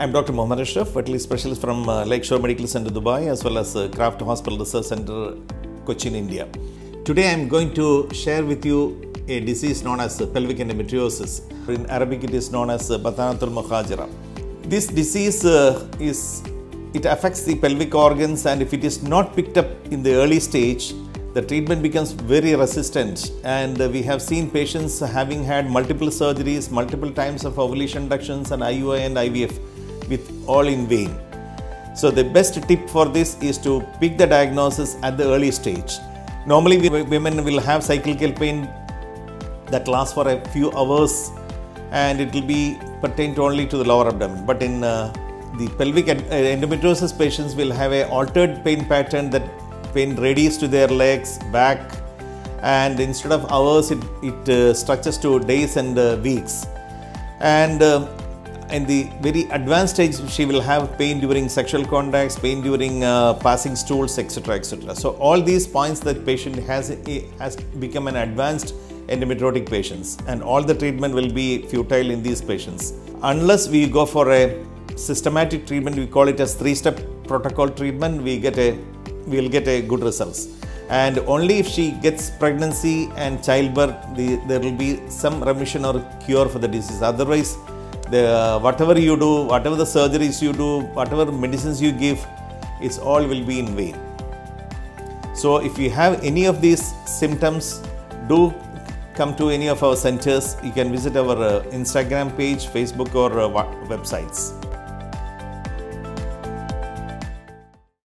I'm Dr. Mohammed Ashraf, fertility specialist from uh, Lakeshore Medical Center, Dubai, as well as uh, CRAFT Hospital Research Center, Cochin, India. Today I'm going to share with you a disease known as pelvic endometriosis. In Arabic, it is known as Batanatul Mukhajira. This disease uh, is it affects the pelvic organs, and if it is not picked up in the early stage, the treatment becomes very resistant. And uh, we have seen patients having had multiple surgeries, multiple times of ovulation inductions, and IUI and IVF, with all in vain. So the best tip for this is to pick the diagnosis at the early stage. Normally, women will have cyclical pain that lasts for a few hours and it will be pertained only to the lower abdomen. But in uh, the pelvic endometriosis patients will have a altered pain pattern that pain radiates to their legs, back, and instead of hours, it, it uh, stretches to days and uh, weeks. And uh, in the very advanced stage, she will have pain during sexual contacts, pain during uh, passing stools, etc., etc. So all these points that patient has has become an advanced endometriotic patients, and all the treatment will be futile in these patients unless we go for a systematic treatment. We call it as three-step protocol treatment. We get a we'll get a good results and only if she gets pregnancy and childbirth the, there will be some remission or cure for the disease otherwise the whatever you do whatever the surgeries you do whatever medicines you give it's all will be in vain. So if you have any of these symptoms do come to any of our centers. You can visit our uh, instagram page facebook or uh, websites